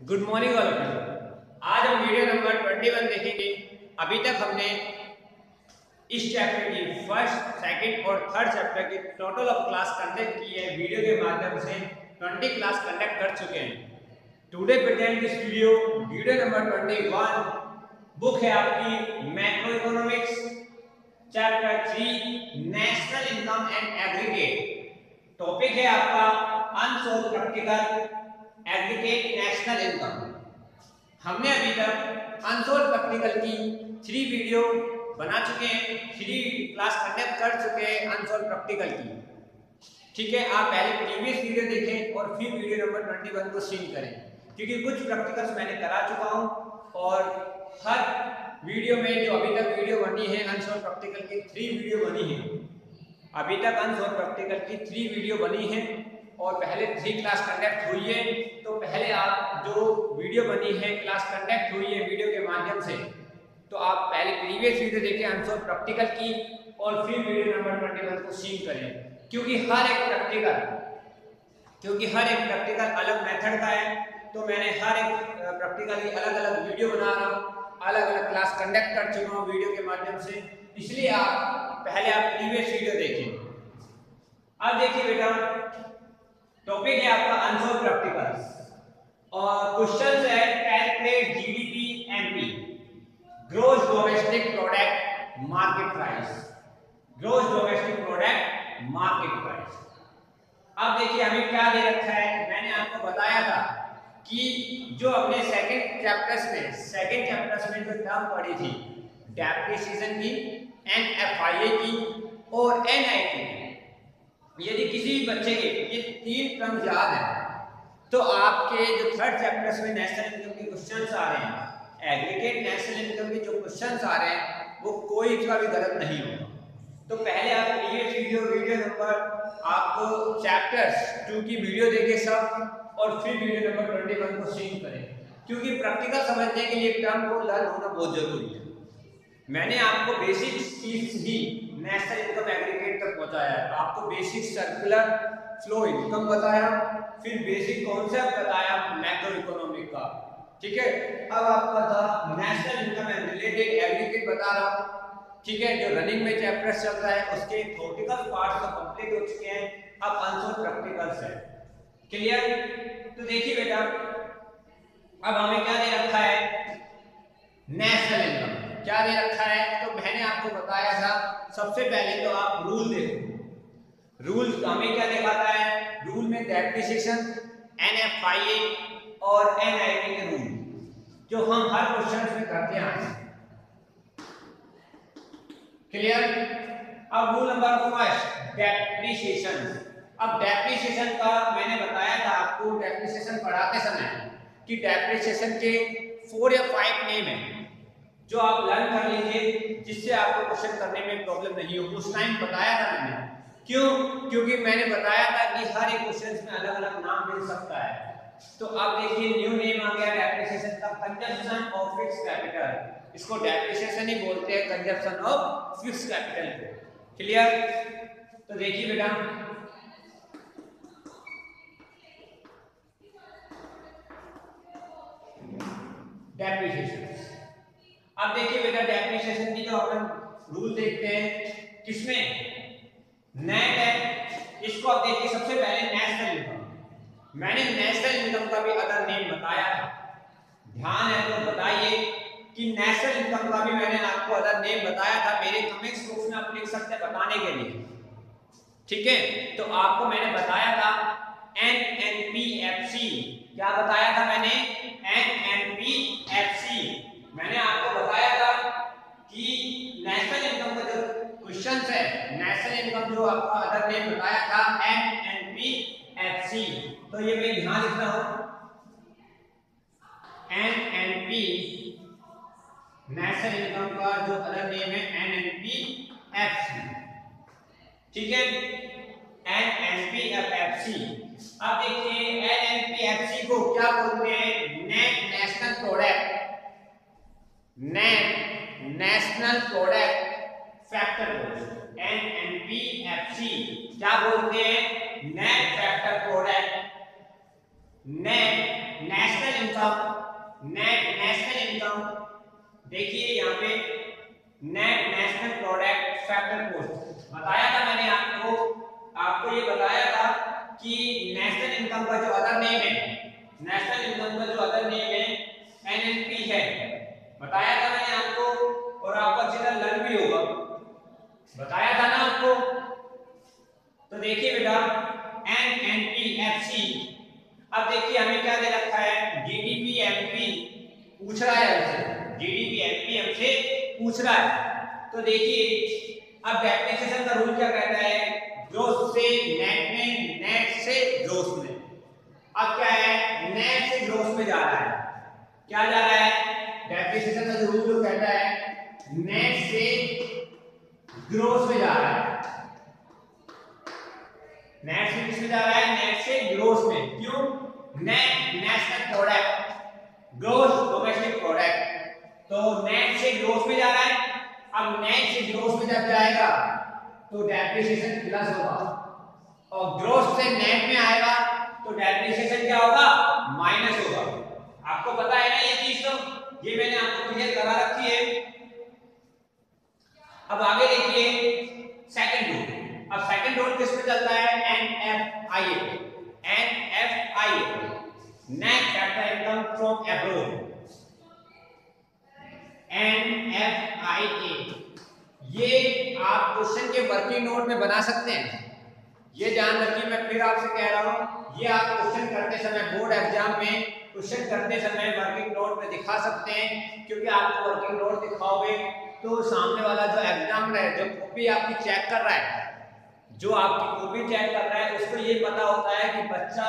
Good morning all of आज हम video number 21 देखेंगे। अभी तक हमने इस चैप्टर की फ़र्स्ट सेकंड और थर्ड चैप्टर की टोटल ऑफ़ क्लास कंडक्ट की है। वीडियो के माध्यम से 20 क्लास कंडक्ट कर चुके हैं। Today present this video video number 21 book है आपकी macro economics chapter 3 national income and aggregate topic है आपका unsolved practical aggregate national income. हमने अभी तक अनसोल प्रैक्टिकल की थ्री वीडियो बना चुके हैं थ्री क्लास कंडक्ट कर चुके हैं अनसोल प्रैक्टिकल की। ठीक है, आप पहले प्रीवियस वीडियो देखें और फिर वीडियो नंबर ट्वेंटी वन को सीन करें। क्योंकि कुछ प्रैक्टिकल्स मैंने करा चुका हूँ और हर वीडियो में जो अभी तक वीडियो बनी है अनसोल्व प्रैक्टिकल की थ्री वीडियो बनी है। अभी तक अनसोल प्रैक्टिकल की थ्री वीडियो बनी है और पहले थ्री क्लास कंडक्ट हुई है। पहले आप जो वीडियो बनी है क्लास कंडक्ट हुई है वीडियो के माध्यम से तो आप पहले प्रीवियस वीडियो देखें आंसर प्रैक्टिकल की, और फिर वीडियो नंबर ट्वेंटी वन को सीन करें। क्योंकि हर एक प्रैक्टिकल क्योंकि हर एक प्रैक्टिकल अलग मेथड का है तो मैंने हर एक प्रैक्टिकल की अलग अलग वीडियो बना रहा हूँ अलग अलग क्लास कंडक्ट कर चुका हूँ वीडियो के माध्यम से। इसलिए आप, पहले आप प्रीवियस वीडियो देखें। अब देखिए बेटा टॉपिक है आपका आंसर प्रैक्टिकल्स और क्वेश्चन है calculate GDP MP gross domestic product market price gross domestic product market price अब देखिए हमें क्या दे रखा है? मैंने आपको बताया था कि जो अपने सेकंड चैप्टर्स में सेकंड चैप्टर्स में जो टर्म पढ़ी थी डेप्रिसिएशन की एनएफआईए की और एनआईटी की यदि किसी भी बच्चे के, ये तीन टर्म याद है। तो आपके जो थर्ड चैप्टर्स में नेशनल इनकम के क्वेश्चंस आ रहे हैं एग्रीगेट नेशनल इनकम के जो क्वेश्चन आ रहे हैं, वो कोई का भी गलत नहीं होगा। तो पहले आप प्रीवियस वीडियो वीडियो नंबर आपको चैप्टर्स टू की वीडियो देखे सब, और फिर वीडियो नंबर ट्वेंटी वन को सीन करें। क्योंकि प्रैक्टिकल समझने के लिए टर्म को लर्न होना बहुत ज़रूरी है। मैंने आपको बेसिक चीज़ ही नेशनल इनकम एग्रीगेट तक पहुँचाया है। आपको बेसिक सर्कुलर फ्लो इनकम बताया? फिर बेसिक कॉन्सेप्ट बताया मैक्रो इकोनॉमिक का। ठीक है? अब आपका था national income and related aggregate बता रहा ठीक है? जो रनिंग में चैप्टर चल रहा है, उसके थ्योरेटिकल पार्ट तो कंप्लीट हो चुके हैं। अब आंसर प्रैक्टिकल्स है। क्लियर तो देखिए बेटा, अब हमें क्या दे रखा है? नेशनल इनकम क्या दे रखा है? तो मैंने आपको बताया था, सबसे पहले तो आप रूल देखो। रूल हमें क्या दिखाता है? रूल में डेप्रिसिएशन एनएफआईए और एनआईटी के रूल जो हम हर क्वेश्चन में करते हैं। क्लियर अब रूल नंबर फ़र्स्ट डेप्रिसिएशन अब डेप्रिसिएशन का मैंने बताया था आपको डेप्रिसिएशन पढ़ाते समय कि डेप्रिसिएशन के फोर या फाइव नेम है, जो आप लर्न कर लीजिए, जिससे आपको क्वेश्चन करने में प्रॉब्लम नहीं हो। उस टाइम बताया था मैंने। क्यों? क्योंकि मैंने बताया था कि हर एक क्वेश्चन में अलग अलग नाम मिल सकता है। तो अब देखिए न्यू नेम आ गया डेप्रिसिएशन का कंजप्शन ऑफ़ फिक्स कैपिटल इसको डेप्रिसिएशन ही बोलते हैं कंजप्शन ऑफ़ फिक्स कैपिटल को। क्लियर तो देखिए बेटा। डेप्रिसिएशन अब देखिए बेटा डेफिनेशन की जो अपन रूल देखते हैं। किसमें? नेट है। इसको आप देखिए, सबसे पहले नेशनल इनकम मैंने नेशनल इनकम का भी अदर नेम बताया था, ध्यान है तो बताइए कि नेशनल इनकम का भी मैंने आपको अदर नेम बताया था मेरे कमेंट्स बॉक्स में आप लिख सकते हैं बताने के लिए। ठीक है? तो आपको मैंने बताया था N N P F C क्या बताया था मैंने? N N P F C मैंने आपको बताया था कि नेशनल इनकम का जो क्वेश्चन है नेशनल इनकम जो आपका अदर नेम बताया था N N P F C तो ये मैं ध्यान लिख रहा हूँ N N P national income का जो अदर नेम है N N P F C ठीक है? N N P F F C अब देखिए N N P F C को क्या बोलते हैं? Net national product net national product factor बोलते हैं। एनएनपीएफसी क्या बोलते हैं? Net factor product net national income net national income देखिए यहाँ पे net national product factor cost बताया था मैंने आपको आपको ये बताया था कि नेशनल इनकम का जो अदर नेम है नेशनल इनकम का जो अदर नेम है एनएनपी है। बताया था मैंने आपको और आपका जितना लर्न भी होगा। बताया था ना आपको? तो देखिए बेटा N N P F C अब देखिए हमें क्या दे रखा है? जीडीपी एमपी पूछ रहा है हमसे जीडीपी एमपी हमसे पूछ रहा है। तो देखिए, अब डेफिनेशन का रूल क्या कहता है? ग्रोथ से नेट में नेट से ग्रोथ में। अब क्या है? नेट से ग्रोथ में जा रहा है। क्या जा रहा है? डेफिनेशन का रूल जो कहता है नेट से ग्रोथ में जा रहा है। नेट से किसमें जा रहा है? नेट से ग्रोथ में। क्यों? Net national product growth domestic product तो नेट से ग्रोथ में जा रहा है। अब नेट से ग्रोथ में जब जाएगा तो डेप्रिसिएशन प्लस होगा। और ग्रोथ से नेट में आएगा तो डेप्रिसिएशन क्या होगा? माइनस होगा। आपको पता है ना ये चीज़ तो? ये मैंने आपको क्लियर करा रखी है। अब आगे देखिए सेकंड रूल अब सेकंड रूल किस पे चलता है? N F I A N F I A net income from abroad N F I A ये आप क्वेश्चन के वर्किंग नोट में बना सकते हैं। ये ध्यान रखिए, मैं फिर आपसे कह रहा हूँ, ये आप क्वेश्चन करते समय बोर्ड एग्ज़ाम में क्वेश्चन करते समय वर्किंग नोट में दिखा सकते हैं, क्योंकि आपको वर्किंग नोट दिखाओगे तो सामने वाला जो एग्ज़ाम है, जो कॉपी आपकी चेक कर रहा है, जो आपकी कॉपी चेक कर रहा है, उसको ये पता होता है कि बच्चा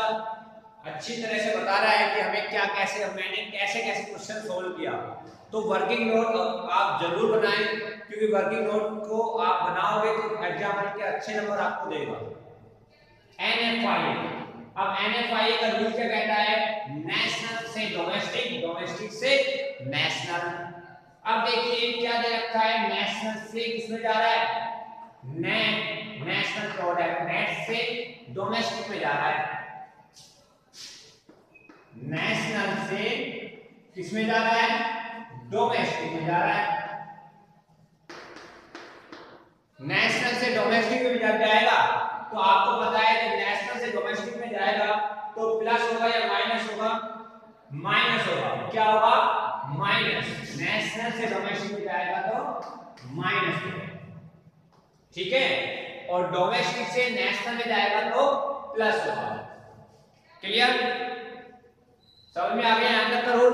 अच्छी तरह से बता रहा है कि हमें क्या कैसे, मैंने कैसे कैसे क्वेश्चन सोल्व किया। तो वर्किंग नोट आप ज़रूर बनाएँ, क्योंकि वर्किंग नोट को आप बनाओगे तो एग्ज़ाम के अच्छे नंबर आपको देगा। एन एफ़ आई अब एन एफ़ आई का रूल क्या कहता है? नेशनल से डोमेस्टिक डोमेस्टिक से नेशनल अब देखिए क्या दे रखा है? नेशनल से किसमें जा रहा है? नेट नेशनल प्रोडक्ट नेट से डोमेस्टिक में जा रहा है। नेशनल से किसमें जा रहा है? डोमेस्टिक में जा रहा है। नेशनल से डोमेस्टिक में जब जाएगा तो आपको पता है कि नेशनल से डोमेस्टिक में जाएगा तो प्लस होगा या माइनस होगा? माइनस होगा। क्या होगा? माइनस नेशनल से डोमेस्टिक में जाएगा तो माइनस होगा। ठीक है? और डोमेस्टिक से नेशनल में जाएगा तो प्लस होगा। क्लियर समझ में आ गया? यहाँ तक करो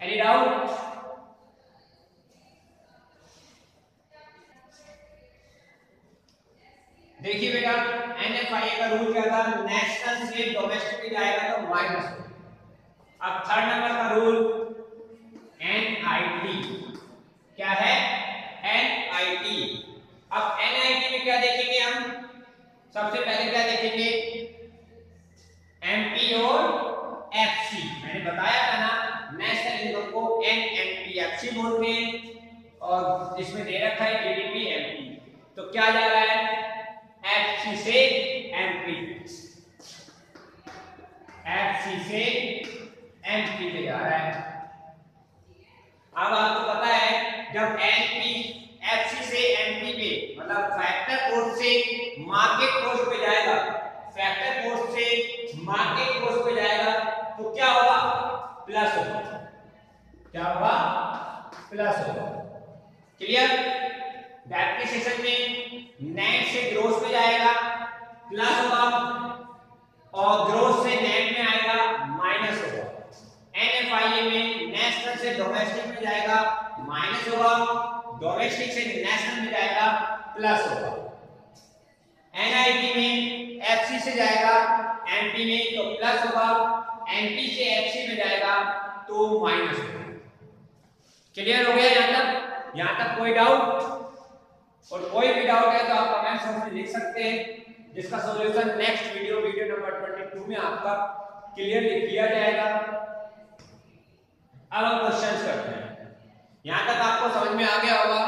एनी डाउट देखिए बेटा एनएफआईए का रूल क्या था? नेशनल से डोमेस्टिक आएगा तो माइनस अब थर्ड नंबर का रूल एनआईटी क्या है एनआईटी अब एनआईटी में क्या देखेंगे हम सबसे पहले क्या देखेंगे एमपी और एफसी मैंने बताया था ना नेशनल इनकम को एनएमपीएफसी बोलते हैं और इसमें दे रखा है जीडीपी एमपी तो क्या जा रहा है? एफसी से एमपी एफसी से एमपी पे जा रहा है। अब आपको पता है, जब एनपी एफसी से एमपी पे मतलब फैक्टर कोड से मार्केट कोस्ट पे जाएगा फैक्टर कोस्ट से मार्केट कोस्ट पे जाएगा तो क्या होगा प्लस होगा क्या होगा प्लस होगा क्लियर? डेप्रिसिएशन में नेट से ग्रोथ में जाएगा प्लस होगा और ग्रोथ से नेट में आएगा माइनस होगा। एनएफआईए में नेशनल से डोमेस्टिक में जाएगा माइनस होगा। डोमेस्टिक से नेशनल में जाएगा प्लस होगा। एनआईटी में एफसी से जाएगा एमपी में तो प्लस होगा। एमपी से एफसी में जाएगा तो माइनस होगा। क्लियर हो गया यहाँ तक? यहाँ तक कोई डाउट और कोई भी डाउट है तो आप कमेंट बॉक्स में लिख सकते हैं, जिसका solution next video video number 22 में आपका क्लियरली किया जाएगा। अब हम क्वेश्चंस करते हैं। यहाँ तक आपको समझ में आ गया होगा।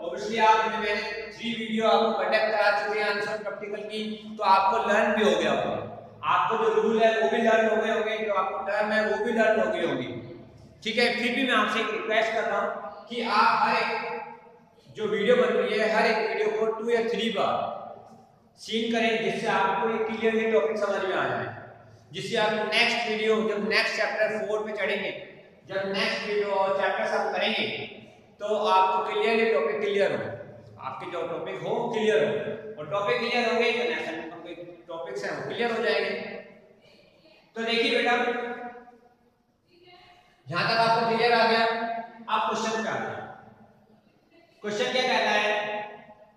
ऑब्वियसली आपने मैंने थ्री वीडियो आपको कंडक्ट करा चुके हैं आंसर प्रैक्टिकल की तो आपको लर्न भी हो गया होगा। आपको जो रूल है, वो भी लर्न हो गए होंगे, जो आपको टर्म है, वो भी लर्न हो गई होगी। ठीक है, फिर भी मैं आपसे एक रिक्वेस्ट कर रहा हूँ। कि आप हर एक जो वीडियो बन रही है, हर एक वीडियो को टू या थ्री बार सीन करें जिससे आपको एक क्लियरली टॉपिक समझ में आ जाए जिससे आप नेक्स्ट वीडियो जब नेक्स्ट चैप्टर फोर में चढ़ेंगे, जब नेक्स्ट वीडियो और चैप्टर आप करेंगे तो आपको क्लियरली टॉपिक क्लियर हो आपके जो टॉपिक हो क्लियर हो और टॉपिक क्लियर हो गए तो नेक्स्ट टॉपिक्स हैं, वो क्लियर हो जाएँगे। तो देखिए बेटा यहाँ तक आपको क्लियर आ गया आप क्वेश्चन पे आ गए क्वेश्चन क्या कहता है?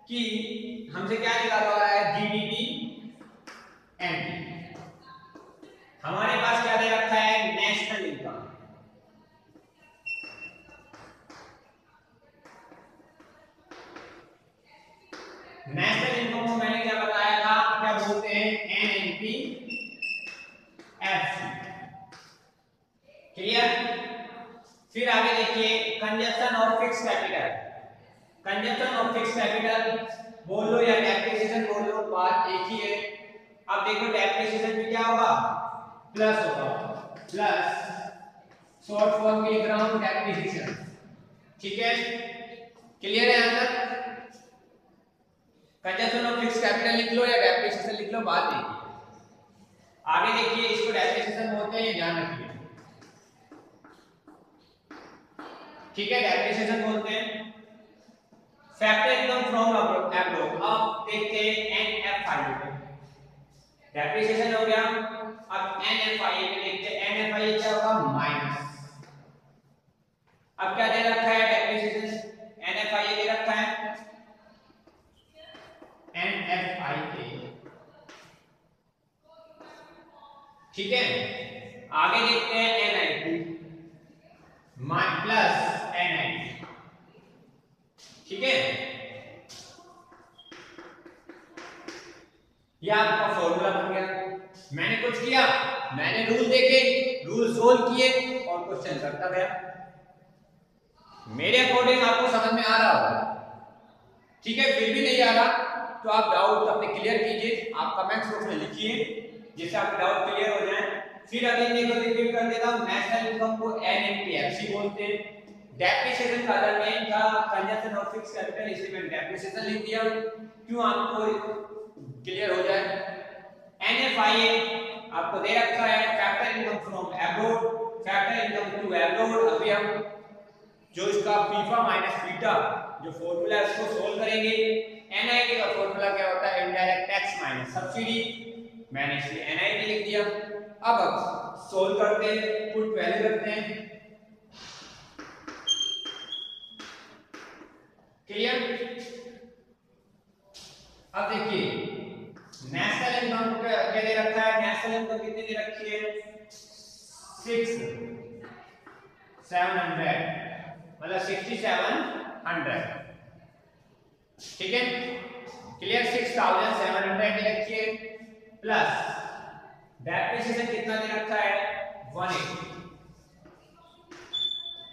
कि हमसे क्या निकाला हुआ है? जीडीपी एमपी हमारे पास क्या दे रखा है? नेशनल इनकम नेशनल इनकम को मैंने क्या बताया था? क्या बोलते हैं? एनएनपी एफ़ क्लियर फिर आगे देखिए कंजप्शन और फिक्स कैपिटल कंजप्शन और फिक्स कैपिटल बोल लो या डेप्रिसिएशन बोल लो, बात एक ही है। अब देखो डेप्रिसिएशन में क्या होगा? प्लस होगा। प्लस शॉर्ट फॉर्म के हूँ डेप्रिसिएशन ठीक है? क्लियर है तक कंजप्शन और फिक्स कैपिटल लिख लो या डेप्रिसिएशन लिख लो, बात एक ही आगे देखिए, इसको डेप्रिसिएशन बोलते हैं ध्यान रखिए। ठीक है डेप्रिसिएशन बोलते हैं। फैक्टर इनकम फ्रॉम एब्रोड अब देखते हैं एनएफआई डेप्रिसिएशन हो गया। अब एनएफआई पे देखते हैं। एनएफआई क्या होगा? माइनस अब क्या दे रखा है डेप्रिसिएशन एनएफआई दे रखा है। एनएफआई ठीक है? आगे देखते हैं एनआईटी प्लस ठीक है? ये आपका फॉर्मूला बन गया। मैंने कुछ किया? मैंने रूल देखे रूल सोल्व किए और क्वेश्चन करता गया। मेरे अकॉर्डिंग आपको समझ में आ रहा होगा। ठीक है? फिर भी नहीं आ रहा तो आप डाउट अपने क्लियर कीजिए आप कमेंट्स बॉक्स में लिखिए। जिससे आपके डाउट क्लियर हो जाए। फिर अगेन देखो रिपीट कर देता हूँ। नेशनल इनकम को एनएनपीएफसी बोलते हैं। डेप्रिसिएशन का अदर नेम था कंजप्शन ऑफ़ फिक्स कैपिटल इसलिए मैंने डेप्रिसिएशन लिख दिया। क्यों आपको क्लियर हो जाए? एनएफआईए आपको दे रखा है। Factor income from abroad factor income to abroad अभी हम जो इसका फीफा माइनस बीटा जो फार्मूला है, उसको सोल्व करेंगे। एनआईटी का फार्मूला क्या होता है? इनडायरेक्ट टैक्स माइनस सब्सिडी मैंने इसलिए एनआईटी लिख दिया। अब सोल्व करते हैं पुट वैल्यू रखते हैं। क्लियर अब देखिए नेशनल इनकम को दे रखा है? नेशनल इनकम कितनी दे रखी है? सिक्स सेवन हंड्रेड मतलब सिक्सटी सेवन हंड्रेड ठीक है? Clear six thousand seven hundred दे रखी है. प्लस डेप्रिसिएशन कितना दे रखा है? 180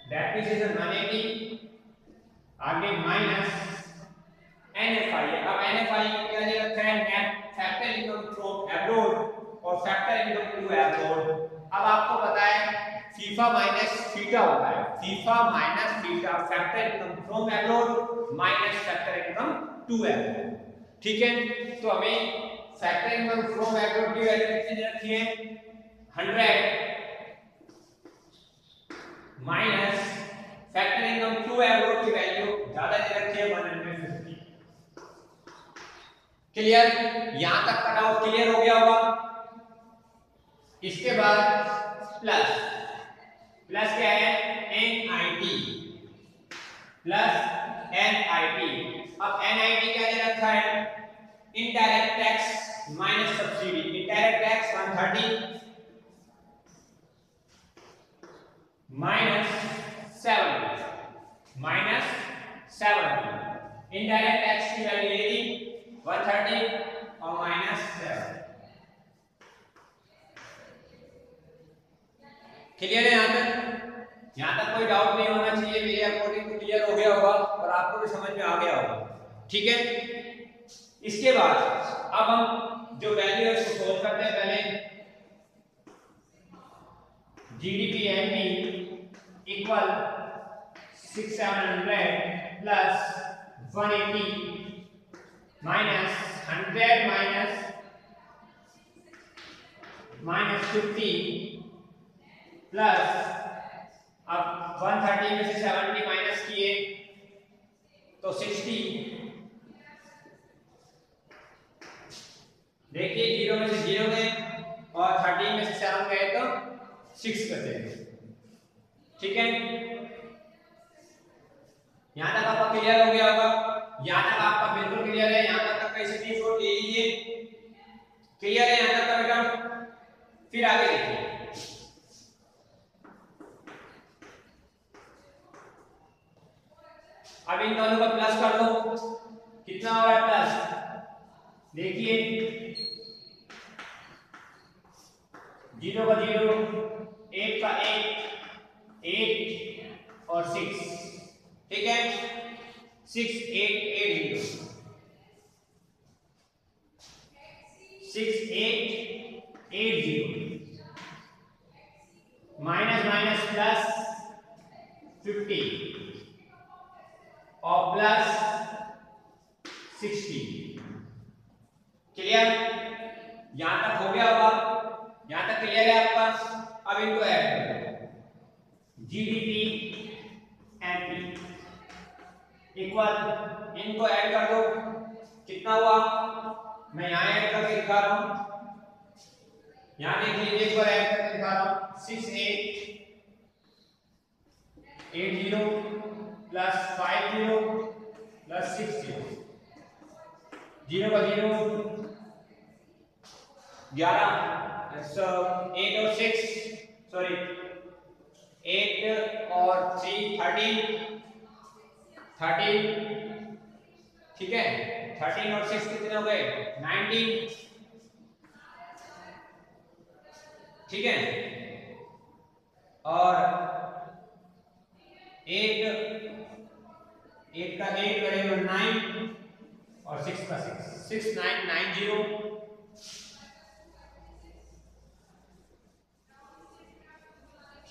डेप्रिसिएशन 180 आगे माइनस एनएफआई अब एनएफआई क्या रखा है net factor income from abroad और फैक्टर इनकम टू अब्रॉड अब आपको पता है फीफा माइनस थीटा होता है। FIFA minus FITA factor income from abroad minus factor income to abroad ठीक है? तो हमें फैक्टर इनकम फ्रॉम एब्रोड की वैल्यू कितनी रखी है? 100 minus factor income to abroad की वैल्यू ज़्यादा दे रखी है 150 क्लियर यहाँ तक का डाउट क्लियर हो गया होगा। इसके बाद प्लस प्लस क्या है? एनआईटी प्लस एनआईटी अब एनआईटी क्या दे रखा है? Indirect tax minus subsidy indirect tax 130 minus 70 minus 70 indirect tax की वैल्यू ये थी 130 और माइनस 7 क्लियर है यहाँ तक यहाँ तक कोई डाउट नहीं होना चाहिए मेरे अकॉर्डिंग टू क्लियर हो गया होगा, और आपको भी समझ में आ गया होगा। ठीक है? इसके बाद, अब हम जो वैल्यू है उसको सोल्व करते हैं। पहले GDP MP equal 6700 plus 180 minus 100 minus minus 50 plus अब 130 में से 70 माइनस किए तो 60 देखिए ज़ीरो में से ज़ीरो गए और 30 में से 7 गए तो 6 करते ठीक है? यहाँ तक आपका क्लियर हो गया होगा। यहाँ तक आपका बिल्कुल क्लियर है। यहाँ तक कैसे डी फोर ले लीजिए क्लियर है। यहाँ तक का बेटा? फिर आगे देखिए। अब इन दोनों का प्लस कर दो। कितना हो रहा है प्लस देखिए। ज़ीरो का ज़ीरो, एक का एक। एट और सिक्स ठीक है? Six eight eight zero six eight eight zero minus minus plus fifty और प्लस सिक्सटी क्लियर यहाँ तक हो गया होगा। यहाँ तक क्लियर है आपका। अब इनको ऐड कर। जीडीपी एमपी इक्वल इनको ऐड कर दो। कितना हुआ? मैं यहाँ ऐड करके दिखा रहा हूँ। यहाँ देख लीजिए, एक बार ऐड करके दिखा रहा हूँ। Six eight eight zero plus five zero plus six zero zero का ज़ीरो ग्यारह। एट और सिक्स सॉरी एट और थ्री थर्टीन थर्टीन ठीक है? थर्टीन और सिक्स कितने हो गए? नाइनटीन ठीक है? और एट एट का एट करेंगे नाइन और सिक्स का six. Six, nine nine zero.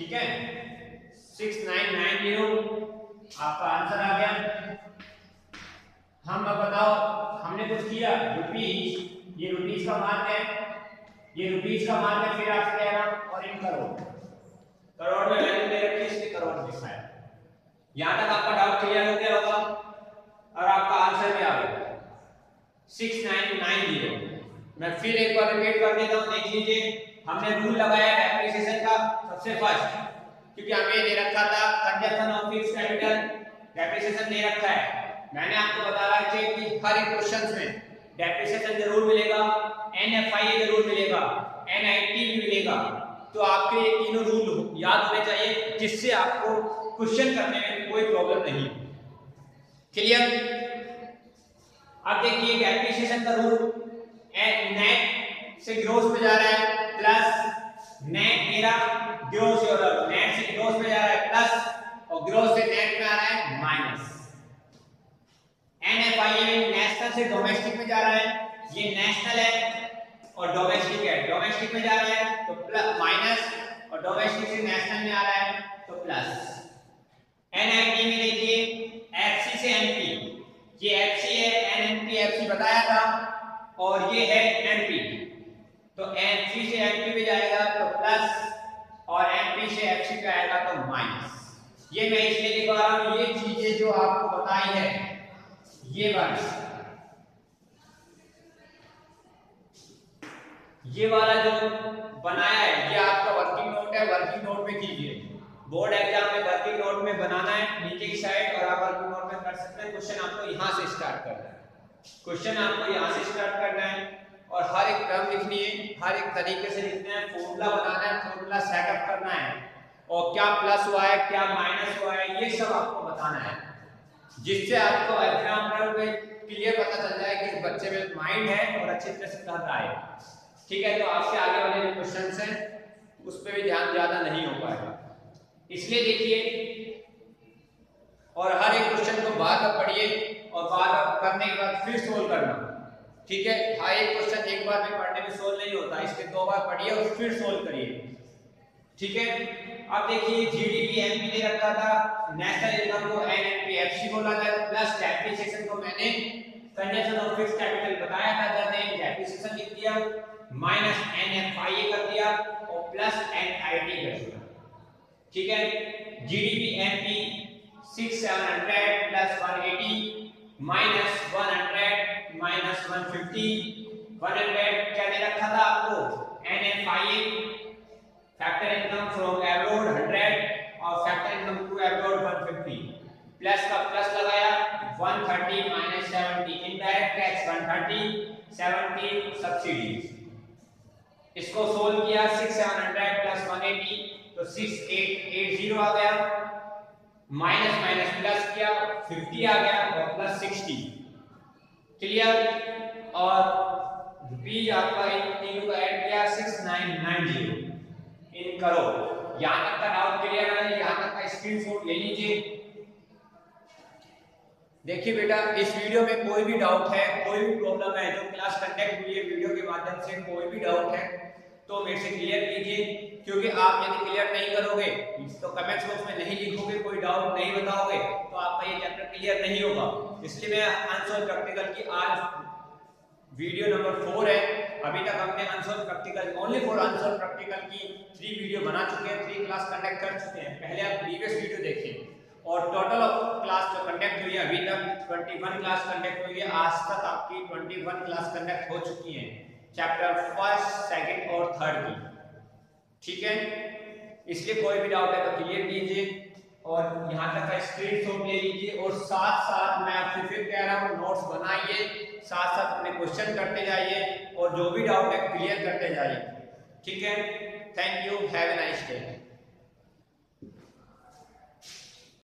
ठीक है? सिक्स नाइन नाइन ज़ीरो आपका आंसर आ गया। हम अब बताओ, हमने कुछ किया? रुपीज़ ये रुपीज़ का मार्क है। ये रुपीज़ का मार्क है, फिर आपसे कह रहा और इन करोड़। करोड़ में वैल्यू दे रखी इसलिए करोड़ है यहाँ तक आपका डाउट क्लियर हो गया होगा, और आपका आंसर भी आ गया। सिक्स नाइन नाइन ज़ीरो मैं फिर एक बार रिपीट कर देता हूँ, देख लीजिए। हमने रूल लगाया डेप्रिसिएशन का सबसे फ़र्स्ट क्योंकि हमें दे रखा था consumption of fix capital depreciation दे रखा है। मैंने आपको बताया कि हर एक क्वेश्चन में डेप्रिसिएशन ज़रूर मिलेगा एनएफआई ज़रूर मिलेगा एनआईटी भी मिलेगा। तो आपके ये तीनों रूल याद होने चाहिए, जिससे आपको क्वेश्चन करने में कोई प्रॉब्लम नहीं। क्लियर अब देखिए डेप्रिसिएशन का रूल नेट से ग्रोस में जा रहा है। प्लस नेट मेरा ग्रोस और नेट से ग्रोस में जा रहा है प्लस और ग्रोस से नेट में आ रहा है माइनस। एनएफआई में नेशनल से डोमेस्टिक में जा रहा है। ये नेशनल है और डोमेस्टिक है। डोमेस्टिक में जा रहा है तो प्लस माइनस और डोमेस्टिक से नेशनल में आ रहा है तो प्लस। एनआईटी में देखिए एफसी से एनपी ये एफसी है एनएनपी एफसी बताया था और ये है एमपी तो एनसी से एमपी पे जाएगा तो प्लस और एमपी से एफसी पे आएगा तो माइनस ये मैं इसलिए लिख रहा हूँ, ये चीज़ें जो आपको बताई है, ये वाली। ये वाला जो बनाया है, ये आपका वर्किंग नोट है वर्किंग नोट में कीजिए। बोर्ड एग्ज़ाम में वर्किंग नोट में बनाना है, नीचे की साइड और आप वर्किंग नोट में कर सकते हैं। क्वेश्चन आपको यहाँ से स्टार्ट करना है। क्वेश्चन आपको यहाँ से स्टार्ट करना है। और हर एक टर्म लिखनी है, हर एक तरीके से लिखना है फॉर्मूला बनाना है फॉर्मूला सेटअप करना है। और क्या प्लस हुआ है, क्या माइनस हुआ है, ये सब आपको बताना है। जिससे आपको एग्ज़ाम में क्लियर पता चल जाए कि बच्चे में माइंड है और अच्छी तरह से कर रहा है। ठीक है तो आपसे आगे वाले जो क्वेश्चन हैं, उस पर भी ध्यान ज़्यादा नहीं हो पाएगा। इसलिए देखिए, और हर एक क्वेश्चन को बार बार पढ़िए और बार करने के बाद फिर सोल्व करना। ठीक है? हर एक क्वेश्चन एक बार में पढ़ने में सोल्व नहीं होता इसके दो बार पढ़िए और फिर सोल्व करिए। ठीक है? अब देखिए जीडीपी एमपी दे रखा था नेशनल इनकम को एनएनपीएफसी बोला था प्लस डेप्रिसिएशन को मैंने कंजम्पशन ऑफ़ फिक्स्ड कैपिटल बताया था हैं डेप्रिसिएशन लिख दिया माइनस एनएफआईए कर दिया, और प्लस एनआईटी कर दिया। ठीक है? GDP MP 6700 plus 180 minus 100 minus 150 100 क्या दे रखा था आपको? NFIA factor income from abroad 100 और factor income to abroad 150 plus का प्लस लगाया 130 माइनस 70 इनडायरेक्ट टैक्स 130 70 सब्सिडीज इसको सोल्व किया 6700 प्लस 180 तो 6880 आ गया। माइनस माइनस प्लस किया 50 आ गया और प्लस 60 क्लियर और रुपीज़ आपका इन तीनों का ऐड किया 6990 इन करो। यहाँ तक का डाउट क्लियर है, यहाँ तक का स्क्रीनशॉट ले लीजिए। देखिए बेटा, इस वीडियो में कोई भी डाउट है, कोई भी प्रॉब्लम है, जो क्लास कंटेक्ट हुई है वीडियो के माध्यम से, कोई भी डाउट है तो मेरे से क्लियर कीजिए, क्योंकि आप यदि क्लियर नहीं करोगे तो कमेंट्स बॉक्स में नहीं लिखोगे, कोई डाउट नहीं बताओगे तो आपका ये चैप्टर क्लियर नहीं होगा। इसलिए मैं आंसर प्रैक्टिकल की आज वीडियो नंबर फोर है। अभी तक हमने answer practical only for answer practical की थ्री वीडियो बना चुके हैं थ्री क्लास कंडक्ट कर चुके हैं। पहले आप प्रीवियस वीडियो देखिए। और टोटल ऑफ़ क्लास जो कंडक्ट हुई है अभी तक 21 क्लास कंडक्ट हुई है, आज तक आपकी 21 क्लास कंडक्ट हो चुकी हैं। चैप्टर फ़र्स्ट सेकंड और थर्ड की ठीक है? इसलिए कोई भी डाउट है तो क्लियर कीजिए और यहाँ तक का स्क्रीन शॉट ले लीजिए और साथ साथ मैं आपसे फिर कह रहा हूँ नोट्स बनाइए साथ साथ अपने क्वेश्चन करते जाइए और जो भी डाउट है क्लियर करते जाइए। ठीक है? Thank you have a nice day